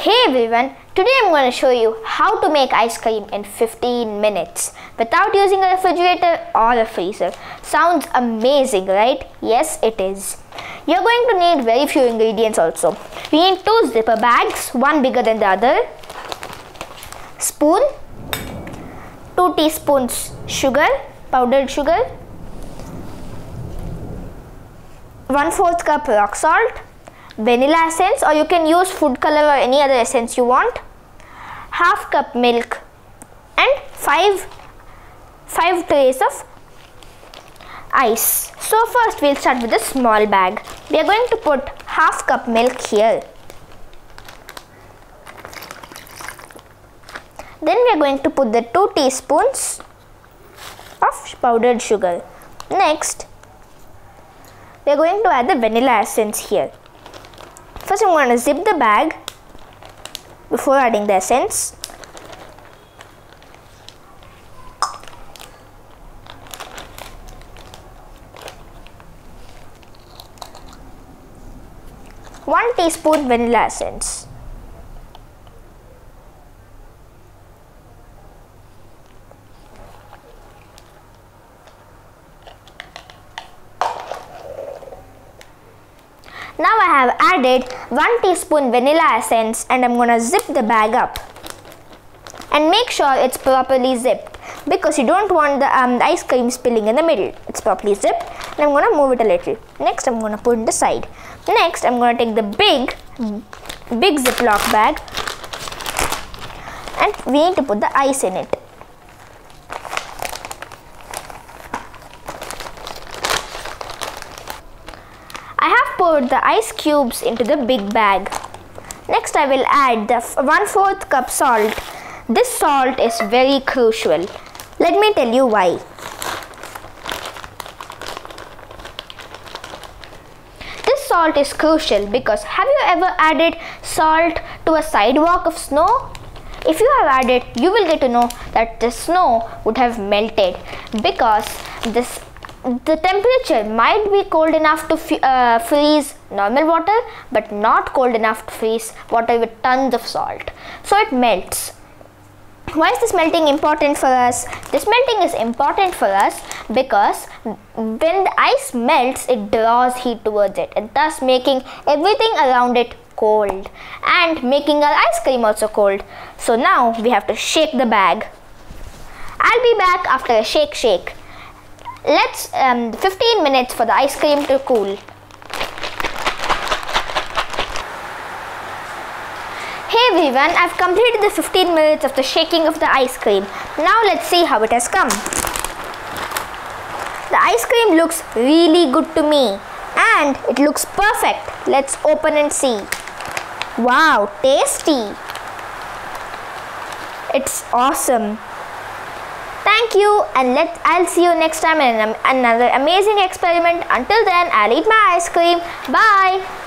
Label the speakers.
Speaker 1: Hey everyone, today I'm going to show you how to make ice cream in 15 minutes without using a refrigerator or a freezer. Sounds amazing, right? Yes, it is. You're going to need very few ingredients also. We need two zipper bags, one bigger than the other, spoon, 2 teaspoons sugar, powdered sugar, 1 4th cup rock salt, vanilla essence or you can use food color or any other essence you want. Half cup milk and 5 5 trays of ice. So first we'll start with a small bag. We are going to put half cup milk here. Then we are going to put the 2 teaspoons of powdered sugar. Next we are going to add the vanilla essence here First I'm going to zip the bag before adding the essence. One teaspoon vanilla essence. Now I have added 1 teaspoon vanilla essence and I'm to zip the bag up. And make sure it's properly zipped because you don't want the, um, ice cream spilling in the middle. It's properly zipped and I'm to move it a little. Next I'm to put it aside. Next I'm to take the big, big ziploc bag and we need to put the ice in it. Poured the ice cubes into the big bag. Next I will add the 1 4th cup salt. This salt is very crucial. Let me tell you why. This salt is crucial because have you ever added salt to a sidewalk of snow? If you have added, you will get to know that the snow would have melted because this the temperature might be cold enough to uh, freeze normal water but not cold enough to freeze water with tons of salt. So it melts. Why is this melting important for us? This melting is important for us because when the ice melts it draws heat towards it and thus making everything around it cold and making our ice cream also cold. So now we have to shake the bag. I'll be back after a shake shake let's um, 15 minutes for the ice cream to cool. Hey everyone. I've completed the 15 minutes of the shaking of the ice cream. Now let's see how it has come. The ice cream looks really good to me and it looks perfect. Let's open and see. Wow tasty. It's awesome Thank you and let I'll see you next time in another amazing experiment. Until then, I'll eat my ice cream. Bye.